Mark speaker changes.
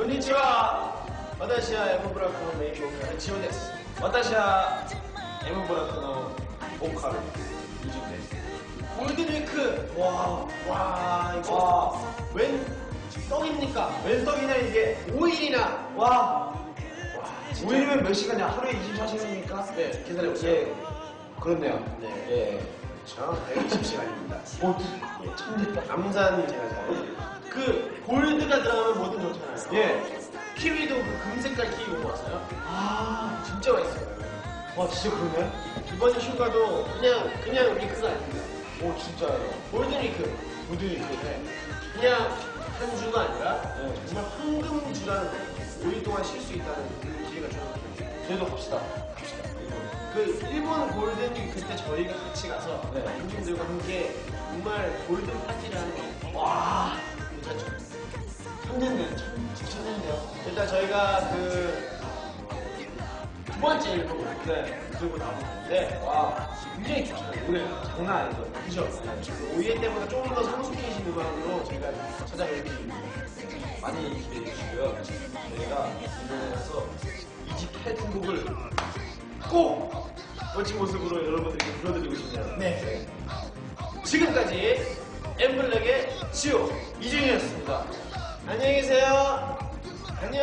Speaker 1: こんにちは私は M ブラックのメインボーカル千代です私は M ブラックのボーカル이준です골든위크 와, 와 이거
Speaker 2: 와,
Speaker 1: 웬 떡입니까?
Speaker 2: 웬 떡이냐 이게
Speaker 1: 5일이나。
Speaker 2: 와, 5일이면 몇 시간이야? 하루에 24시간입니까?
Speaker 1: 네 기다려보세요
Speaker 2: 예, 그렇네요.
Speaker 1: 네.
Speaker 2: 예.
Speaker 1: 저 120시간입니다
Speaker 2: 오, 참 됐다.
Speaker 1: 암산 제가 잘그 골드가 들어가면 뭐든 좋잖아요.
Speaker 2: 예.
Speaker 1: 키위도 그 금색깔 키위 먹어봤어요?
Speaker 2: 아,
Speaker 1: 진짜 맛있어요.
Speaker 2: 와, 진짜 그러네?
Speaker 1: 이번 휴가도 그냥 그냥 위크가 아닙니다.
Speaker 2: 오, 진짜요.
Speaker 1: 골든 위크.
Speaker 2: 고등이
Speaker 1: 네. 그냥 한 주가 아니라
Speaker 2: 네.
Speaker 1: 정말 황금 주라는 거예요. 5일 동안 쉴 수 있다는 그 기회가 저는
Speaker 2: 저희도 갑시다.
Speaker 1: 갑시다. 그 일본 골든 위크 때 저희가 같이 가서
Speaker 2: 네.
Speaker 1: 형님들과 함께 정말 골든 파티를 하는 거.
Speaker 2: 와? 천됐네요.
Speaker 1: 일단 저희가 그 두 번째 앨범을
Speaker 2: 네.
Speaker 1: 들고 나오는데 와 굉장히 좋잖아요 노래가
Speaker 2: 장난 아니죠.
Speaker 1: 그죠? 오이에 때보다 조금 더 성숙해진 음악으로 저희가 찾아뵙기
Speaker 2: 많이 기대해 주시고요. 저희가 이번에서 이집 타이틀곡을
Speaker 1: 꼭 멋진 모습으로 여러분들께 불러드리고 싶네요
Speaker 2: 네.
Speaker 1: 지금까지 엠블랙의 지오 이준이었습니다 안녕히 계세요. 안녕